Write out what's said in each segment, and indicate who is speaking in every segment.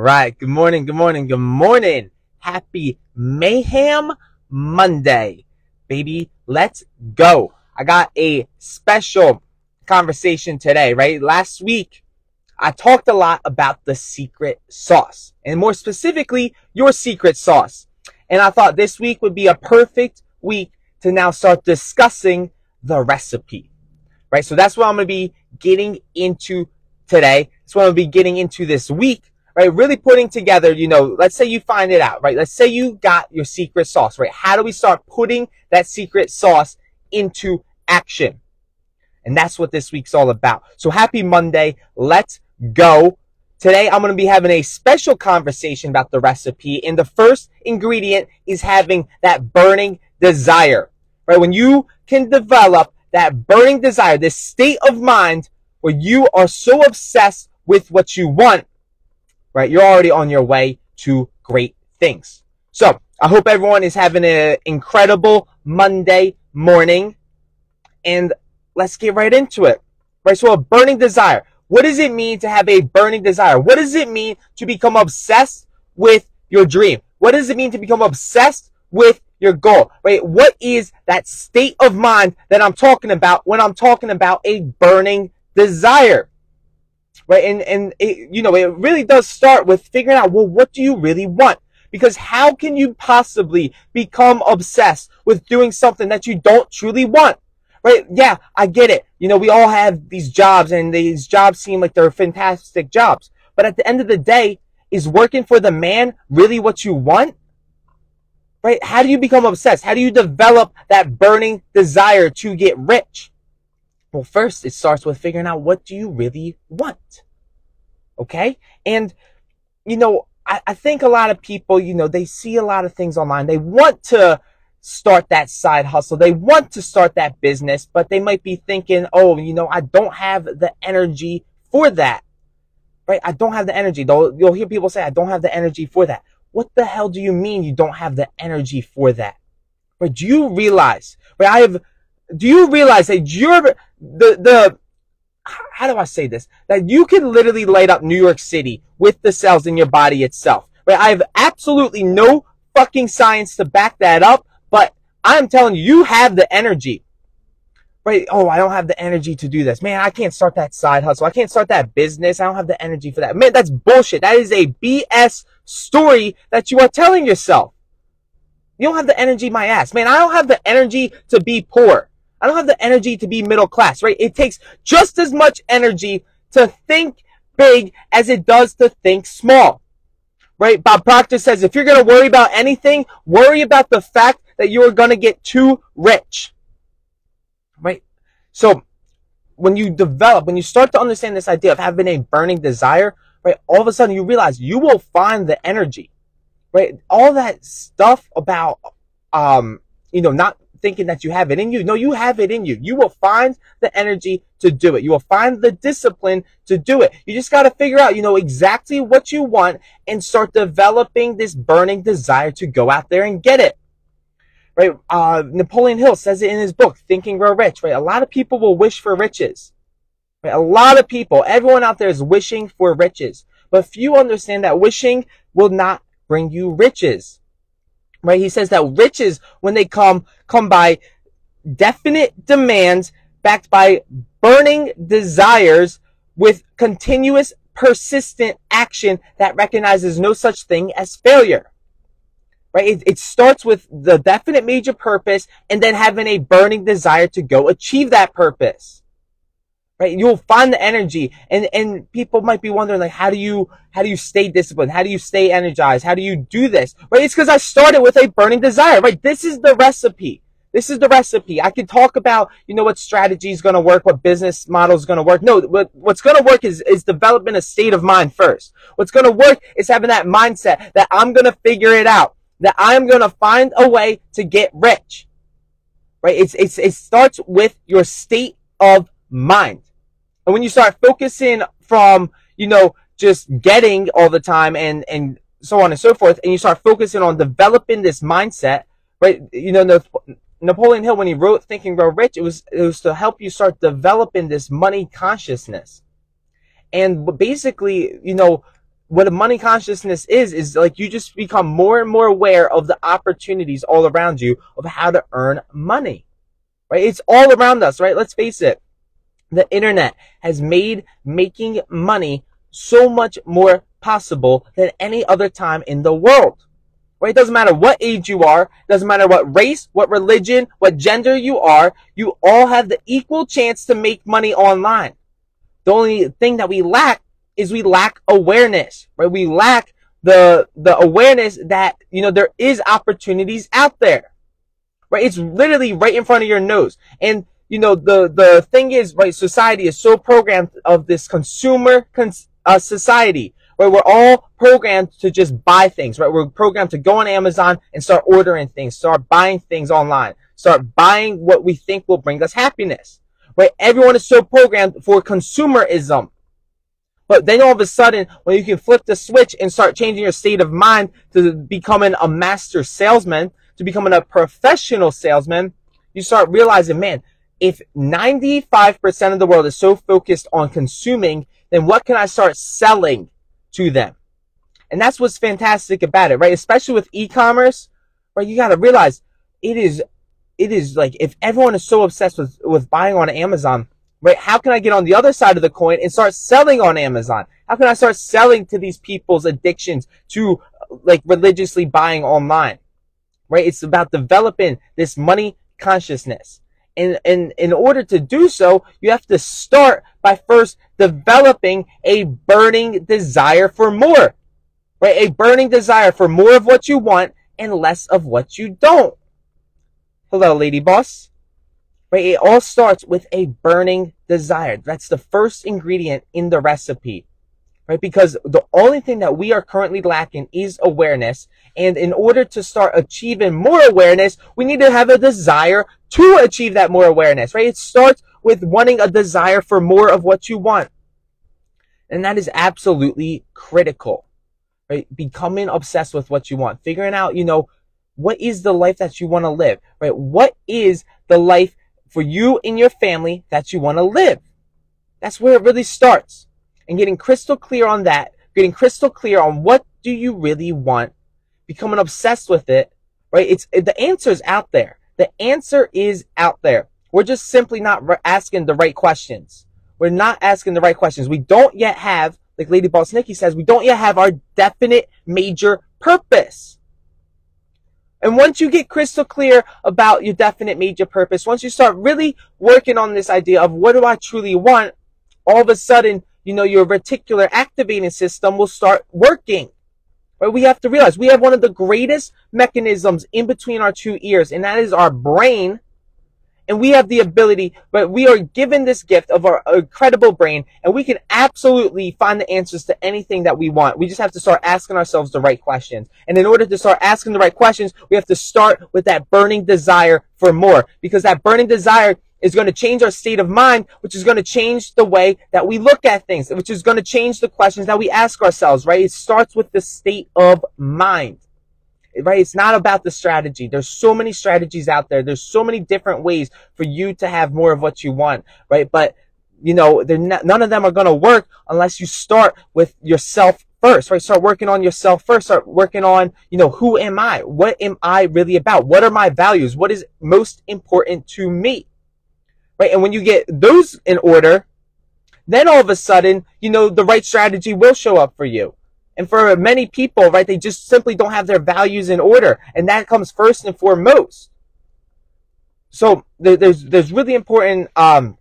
Speaker 1: Right. Good morning. Good morning. Good morning. Happy Mayhem Monday, baby. Let's go. I got a special conversation today, right? Last week, I talked a lot about the secret sauce and more specifically, your secret sauce. And I thought this week would be a perfect week to now start discussing the recipe, right? So that's what I'm going to be getting into today. That's what I'm going to be getting into this week, right? Really putting together, you know, let's say you find it out, right? Let's say you got your secret sauce, right? How do we start putting that secret sauce into action? And that's what this week's all about. So happy Monday. Let's go. Today, I'm going to be having a special conversation about the recipe. And the first ingredient is having that burning desire, right? When you can develop that burning desire, this state of mind where you are so obsessed with what you want, right? You're already on your way to great things. So I hope everyone is having an incredible Monday morning and let's get right into it, right? So a burning desire. What does it mean to have a burning desire? What does it mean to become obsessed with your dream? What does it mean to become obsessed with your goal? Right? What is that state of mind that I'm talking about when I'm talking about a burning desire? Right? And, and it, you know, it really does start with figuring out, well, what do you really want? Because how can you possibly become obsessed with doing something that you don't truly want? right? Yeah, I get it. You know, we all have these jobs and these jobs seem like they're fantastic jobs. But at the end of the day, is working for the man really what you want? Right? How do you become obsessed? How do you develop that burning desire to get rich? Well, first it starts with figuring out what do you really want? Okay? And, you know, I, I think a lot of people, you know, they see a lot of things online. They want to, start that side hustle. They want to start that business, but they might be thinking, oh, you know, I don't have the energy for that. Right? I don't have the energy. Though you'll hear people say, I don't have the energy for that. What the hell do you mean you don't have the energy for that? Right? Do you realize, right? I have, do you realize that you're the, the, how do I say this? That you can literally light up New York City with the cells in your body itself. Right? I have absolutely no fucking science to back that up, but I'm telling you, you have the energy. Right? Oh, I don't have the energy to do this. Man, I can't start that side hustle. I can't start that business. I don't have the energy for that. Man, that's bullshit. That is a BS story that you are telling yourself. You don't have the energy, my ass. Man, I don't have the energy to be poor. I don't have the energy to be middle class, right? It takes just as much energy to think big as it does to think small. Right? Bob Proctor says if you're going to worry about anything, worry about the fact that you are going to get too rich. Right? So when you develop, when you start to understand this idea of having a burning desire, right? All of a sudden you realize you will find the energy, right? All that stuff about, um, you know, not thinking that you have it in you. No, you have it in you. You will find the energy to do it. You will find the discipline to do it. You just got to figure out, you know, exactly what you want and start developing this burning desire to go out there and get it right? Uh, Napoleon Hill says it in his book, Think and Grow Rich, right? A lot of people will wish for riches. Right? A lot of people, everyone out there is wishing for riches, but few understand that wishing will not bring you riches. Right? He says that riches, when they come, come by definite demands backed by burning desires with continuous persistent action that recognizes no such thing as failure right? It, it starts with the definite major purpose and then having a burning desire to go achieve that purpose. Right? You'll find the energy and, and people might be wondering like, how do you, how do you stay disciplined? How do you stay energized? How do you do this? Right? It's because I started with a burning desire, right? This is the recipe. This is the recipe. I can talk about, you know, what strategy is going to work, what business model is going to work. No, what, what's going to work is, is developing a state of mind first. What's going to work is having that mindset that I'm going to figure it out that I'm going to find a way to get rich. Right? It's, it's, it starts with your state of mind. And when you start focusing from, you know, just getting all the time and, and so on and so forth, and you start focusing on developing this mindset, right? You know, Napoleon Hill, when he wrote Think and Grow Rich, it was, it was to help you start developing this money consciousness. And basically, you know, what a money consciousness is, is like you just become more and more aware of the opportunities all around you of how to earn money. Right? It's all around us, right? Let's face it. The internet has made making money so much more possible than any other time in the world. Right? It doesn't matter what age you are, doesn't matter what race, what religion, what gender you are, you all have the equal chance to make money online. The only thing that we lack is we lack awareness, right? We lack the, the awareness that, you know, there is opportunities out there, right? It's literally right in front of your nose. And, you know, the, the thing is, right, society is so programmed of this consumer cons- uh, society where we're all programmed to just buy things, right? We're programmed to go on Amazon and start ordering things, start buying things online, start buying what we think will bring us happiness, right? Everyone is so programmed for consumerism but then all of a sudden, when you can flip the switch and start changing your state of mind to becoming a master salesman, to becoming a professional salesman, you start realizing, man, if 95% of the world is so focused on consuming, then what can I start selling to them? And that's what's fantastic about it, right? Especially with e-commerce, right? You got to realize it is, it is like if everyone is so obsessed with, with buying on Amazon, right? How can I get on the other side of the coin and start selling on Amazon? How can I start selling to these people's addictions to like religiously buying online? Right? It's about developing this money consciousness. And, and in order to do so, you have to start by first developing a burning desire for more. Right? A burning desire for more of what you want and less of what you don't. Hello, lady boss. Right? It all starts with a burning desire. That's the first ingredient in the recipe. Right? Because the only thing that we are currently lacking is awareness. And in order to start achieving more awareness, we need to have a desire to achieve that more awareness, right? It starts with wanting a desire for more of what you want. And that is absolutely critical, right? Becoming obsessed with what you want, figuring out, you know, what is the life that you want to live, right? What is the life for you and your family that you want to live. That's where it really starts. And getting crystal clear on that, getting crystal clear on what do you really want, becoming obsessed with it, right? It's, the answer is out there. The answer is out there. We're just simply not asking the right questions. We're not asking the right questions. We don't yet have, like Lady Boss Nikki says, we don't yet have our definite major purpose. And once you get crystal clear about your definite major purpose, once you start really working on this idea of what do I truly want, all of a sudden, you know, your reticular activating system will start working. Right? We have to realize we have one of the greatest mechanisms in between our two ears, and that is our brain and we have the ability, but we are given this gift of our incredible brain and we can absolutely find the answers to anything that we want. We just have to start asking ourselves the right questions. And in order to start asking the right questions, we have to start with that burning desire for more because that burning desire is going to change our state of mind, which is going to change the way that we look at things, which is going to change the questions that we ask ourselves, right? It starts with the state of mind right? It's not about the strategy. There's so many strategies out there. There's so many different ways for you to have more of what you want, right? But, you know, not, none of them are going to work unless you start with yourself first, right? Start working on yourself first. Start working on, you know, who am I? What am I really about? What are my values? What is most important to me? Right? And when you get those in order, then all of a sudden, you know, the right strategy will show up for you. And for many people, right, they just simply don't have their values in order. And that comes first and foremost. So there's, there's really important, um,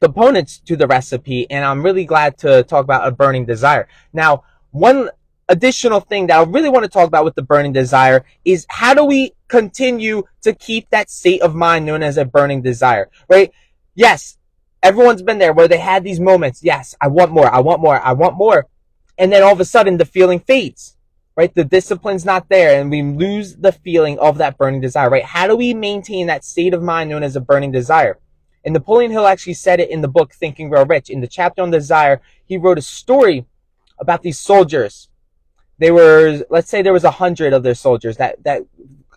Speaker 1: components to the recipe. And I'm really glad to talk about a burning desire. Now, one additional thing that I really want to talk about with the burning desire is how do we continue to keep that state of mind known as a burning desire, right? Yes, everyone's been there where they had these moments. Yes, I want more. I want more. I want more and then all of a sudden the feeling fades right the discipline's not there and we lose the feeling of that burning desire right how do we maintain that state of mind known as a burning desire and napoleon hill actually said it in the book Thinking Real rich in the chapter on desire he wrote a story about these soldiers they were let's say there was a hundred of their soldiers that that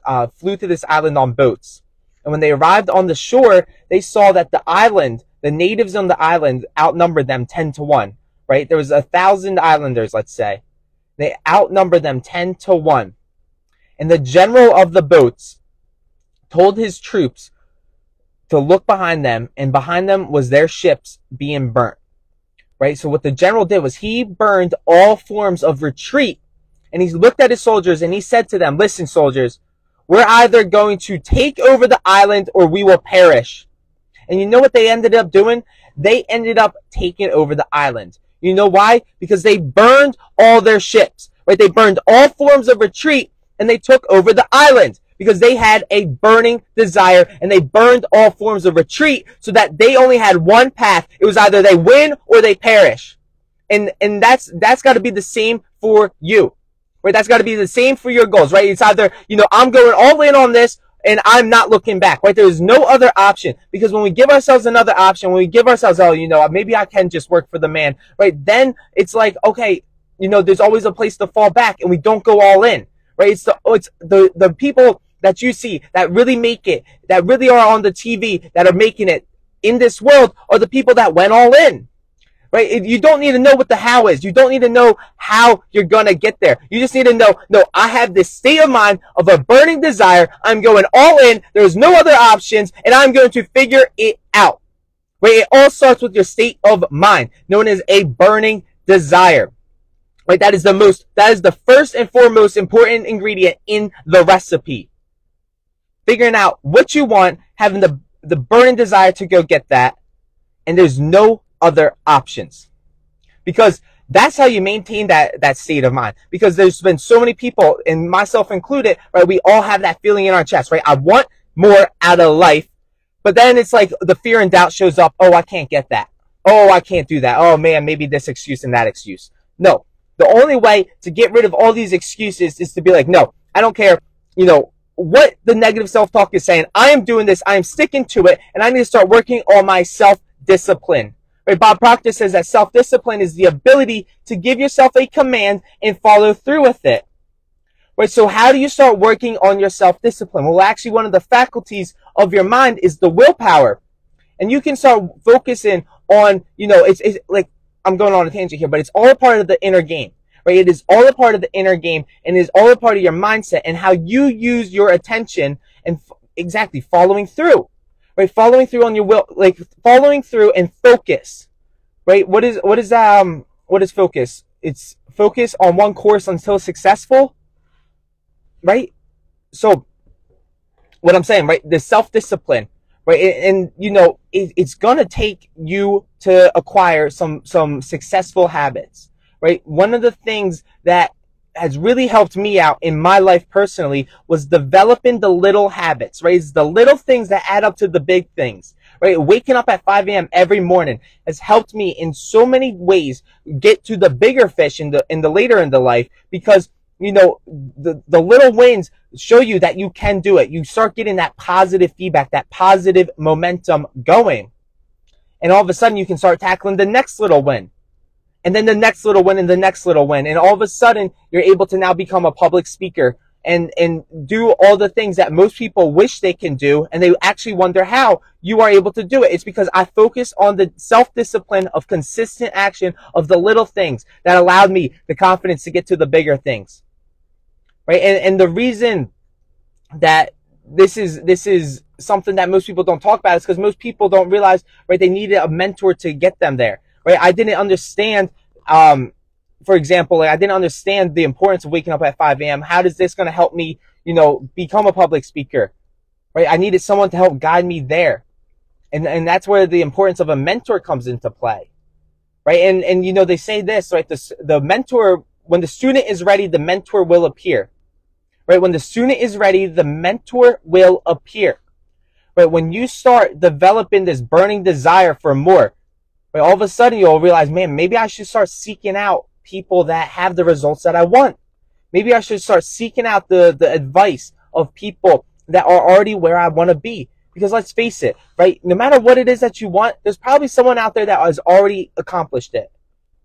Speaker 1: uh, flew to this island on boats and when they arrived on the shore they saw that the island the natives on the island outnumbered them 10 to 1 right? There was a thousand islanders, let's say, They outnumbered them 10 to 1. And the general of the boats told his troops to look behind them, and behind them was their ships being burnt. Right? So what the general did was he burned all forms of retreat, and he looked at his soldiers and he said to them, listen, soldiers, we're either going to take over the island or we will perish. And you know what they ended up doing? They ended up taking over the island. You know why? Because they burned all their ships, right? They burned all forms of retreat and they took over the island because they had a burning desire and they burned all forms of retreat so that they only had one path. It was either they win or they perish. And, and that's, that's got to be the same for you, right? That's got to be the same for your goals, right? It's either, you know, I'm going all in on this and I'm not looking back, right? There is no other option because when we give ourselves another option, when we give ourselves, oh, you know, maybe I can just work for the man, right? Then it's like, okay, you know, there's always a place to fall back and we don't go all in, right? It's the, oh, it's the, the people that you see that really make it, that really are on the TV, that are making it in this world are the people that went all in. Right? You don't need to know what the how is. You don't need to know how you're gonna get there. You just need to know, no, I have this state of mind of a burning desire. I'm going all in. There's no other options and I'm going to figure it out. Right? It all starts with your state of mind, known as a burning desire. Right? That is the most, that is the first and foremost important ingredient in the recipe. Figuring out what you want, having the, the burning desire to go get that, and there's no other options. Because that's how you maintain that, that state of mind. Because there's been so many people, and myself included, right? We all have that feeling in our chest, right? I want more out of life. But then it's like the fear and doubt shows up. Oh, I can't get that. Oh, I can't do that. Oh man, maybe this excuse and that excuse. No. The only way to get rid of all these excuses is to be like, no, I don't care, you know, what the negative self-talk is saying. I am doing this. I am sticking to it and I need to start working on my self-discipline. Right? Bob Proctor says that self-discipline is the ability to give yourself a command and follow through with it. Right? So how do you start working on your self-discipline? Well, actually one of the faculties of your mind is the willpower. And you can start focusing on, you know, it's, it's like, I'm going on a tangent here, but it's all a part of the inner game. Right? It is all a part of the inner game and is all a part of your mindset and how you use your attention and exactly following through right? Following through on your will, like following through and focus, right? What is, what is, um, what is focus? It's focus on one course until successful, right? So what I'm saying, right? The self-discipline, right? And, and you know, it, it's gonna take you to acquire some, some successful habits, right? One of the things that has really helped me out in my life personally was developing the little habits, right? It's the little things that add up to the big things, right? Waking up at 5 a.m. every morning has helped me in so many ways get to the bigger fish in the, in the later in the life because, you know, the, the little wins show you that you can do it. You start getting that positive feedback, that positive momentum going. And all of a sudden you can start tackling the next little win and then the next little win and the next little win. And all of a sudden, you're able to now become a public speaker and, and do all the things that most people wish they can do. And they actually wonder how you are able to do it. It's because I focus on the self-discipline of consistent action of the little things that allowed me the confidence to get to the bigger things. Right. And, and the reason that this is, this is something that most people don't talk about is because most people don't realize, right, they needed a mentor to get them there right? I didn't understand, um, for example, like I didn't understand the importance of waking up at 5 a.m. How does this going to help me, you know, become a public speaker, right? I needed someone to help guide me there. And, and that's where the importance of a mentor comes into play, right? And, and, you know, they say this, right? The, the mentor, when the student is ready, the mentor will appear, right? When the student is ready, the mentor will appear, right? When you start developing this burning desire for more, but all of a sudden you'll realize, man, maybe I should start seeking out people that have the results that I want. Maybe I should start seeking out the, the advice of people that are already where I want to be. Because let's face it, right? No matter what it is that you want, there's probably someone out there that has already accomplished it.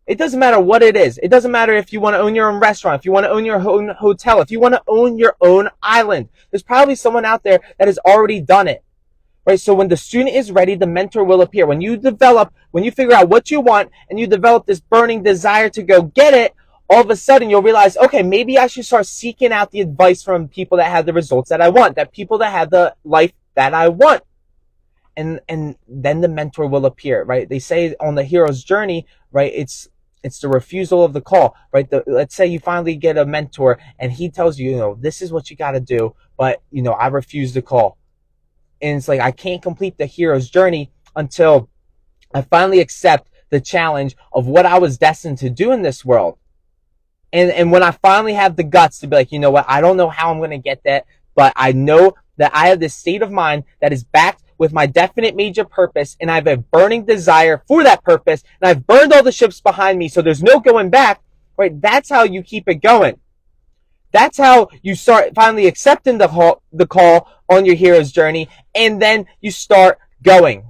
Speaker 1: It doesn't matter what it is. It doesn't matter if you want to own your own restaurant, if you want to own your own hotel, if you want to own your own island. There's probably someone out there that has already done it right? So when the student is ready, the mentor will appear. When you develop, when you figure out what you want and you develop this burning desire to go get it, all of a sudden you'll realize, okay, maybe I should start seeking out the advice from people that have the results that I want, that people that have the life that I want. And, and then the mentor will appear, right? They say on the hero's journey, right? It's, it's the refusal of the call, right? The, let's say you finally get a mentor and he tells you, you know, this is what you got to do, but, you know, I refuse the call. And it's like, I can't complete the hero's journey until I finally accept the challenge of what I was destined to do in this world. And, and when I finally have the guts to be like, you know what, I don't know how I'm going to get that, but I know that I have this state of mind that is backed with my definite major purpose and I have a burning desire for that purpose and I've burned all the ships behind me so there's no going back, right? That's how you keep it going. That's how you start finally accepting the call, the call on your hero's journey and then you start going.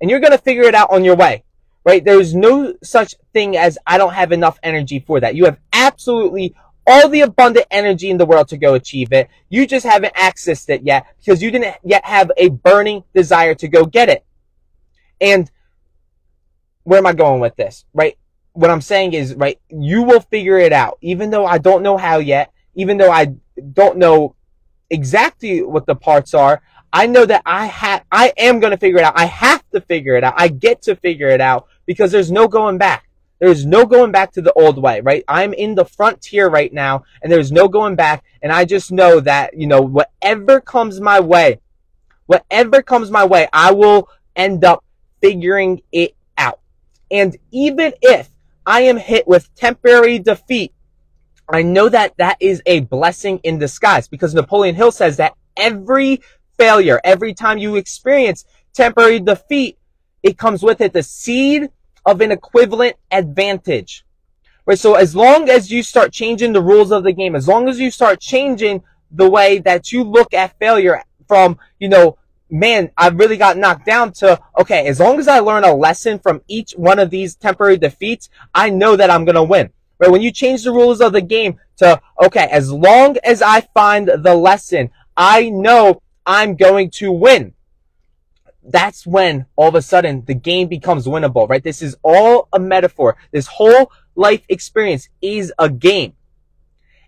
Speaker 1: And you're going to figure it out on your way right? There's no such thing as I don't have enough energy for that. You have absolutely all the abundant energy in the world to go achieve it. You just haven't accessed it yet because you didn't yet have a burning desire to go get it. And where am I going with this? Right? What I'm saying is, right, you will figure it out. Even though I don't know how yet, even though I don't know exactly what the parts are, I know that I have, I am going to figure it out. I have to figure it out. I get to figure it out because there's no going back. There's no going back to the old way, right? I'm in the frontier right now and there's no going back. And I just know that, you know, whatever comes my way, whatever comes my way, I will end up figuring it out. And even if I am hit with temporary defeat, I know that that is a blessing in disguise because Napoleon Hill says that every failure, every time you experience temporary defeat, it comes with it the seed of an equivalent advantage. Right? So as long as you start changing the rules of the game, as long as you start changing the way that you look at failure from, you know, man, I really got knocked down to, okay, as long as I learn a lesson from each one of these temporary defeats, I know that I'm going to win. Right? When you change the rules of the game to, okay, as long as I find the lesson, I know I'm going to win. That's when all of a sudden the game becomes winnable, right? This is all a metaphor. This whole life experience is a game.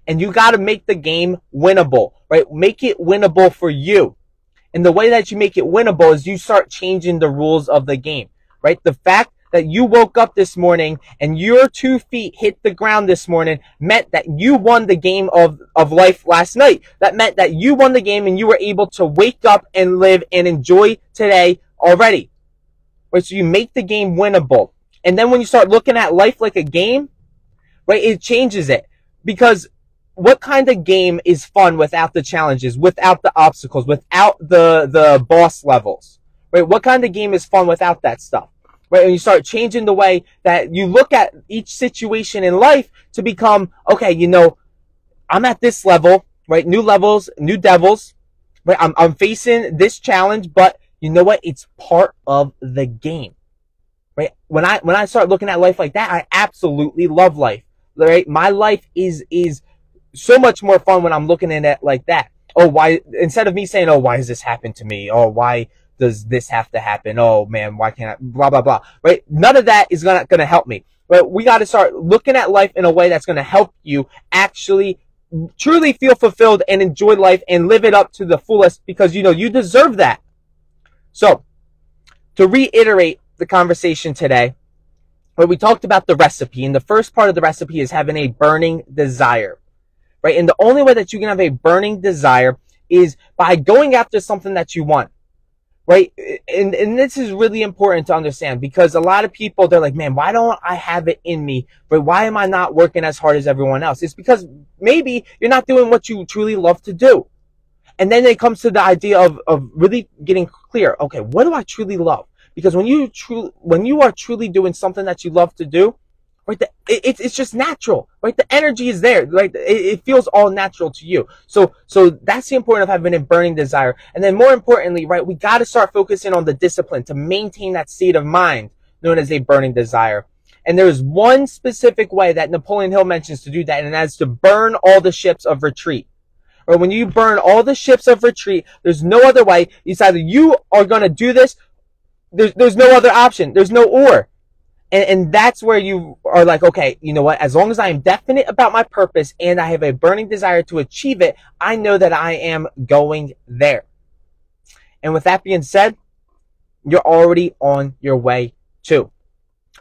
Speaker 1: And you got to make the game winnable, right? Make it winnable for you. And the way that you make it winnable is you start changing the rules of the game, right? The fact that you woke up this morning and your two feet hit the ground this morning meant that you won the game of, of life last night. That meant that you won the game and you were able to wake up and live and enjoy today already. Right? So you make the game winnable. And then when you start looking at life like a game, right, it changes it. Because what kind of game is fun without the challenges, without the obstacles, without the, the boss levels? Right? What kind of game is fun without that stuff? Right? And you start changing the way that you look at each situation in life to become, okay, you know, I'm at this level, right? New levels, new devils, right? I'm, I'm facing this challenge, but you know what? It's part of the game, right? When I, when I start looking at life like that, I absolutely love life, right? My life is, is so much more fun when I'm looking at it like that. Oh, why, instead of me saying, oh, why has this happened to me? Or why, does this have to happen? Oh man, why can't I? Blah blah blah. Right? None of that is gonna gonna help me. But We got to start looking at life in a way that's gonna help you actually truly feel fulfilled and enjoy life and live it up to the fullest because you know you deserve that. So, to reiterate the conversation today, where we talked about the recipe, and the first part of the recipe is having a burning desire, right? And the only way that you can have a burning desire is by going after something that you want right? And, and this is really important to understand because a lot of people, they're like, man, why don't I have it in me? But why am I not working as hard as everyone else? It's because maybe you're not doing what you truly love to do. And then it comes to the idea of, of really getting clear. Okay, what do I truly love? Because when you truly, when you are truly doing something that you love to do, right? The, it, it's just natural, right? The energy is there, like it, it, feels all natural to you. So, so that's the importance of having a burning desire. And then more importantly, right? We got to start focusing on the discipline to maintain that state of mind known as a burning desire. And there's one specific way that Napoleon Hill mentions to do that, and that's to burn all the ships of retreat. Or when you burn all the ships of retreat, there's no other way. It's either you are going to do this. There's, there's no other option. There's no or. And, and that's where you are like, okay, you know what? As long as I am definite about my purpose and I have a burning desire to achieve it, I know that I am going there. And with that being said, you're already on your way too.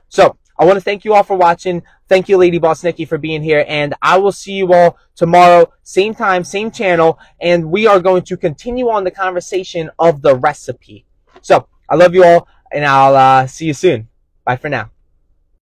Speaker 1: So I want to thank you all for watching. Thank you, Lady Boss Nikki, for being here. And I will see you all tomorrow, same time, same channel. And we are going to continue on the conversation of the recipe. So I love you all, and I'll uh, see you soon. Bye for now.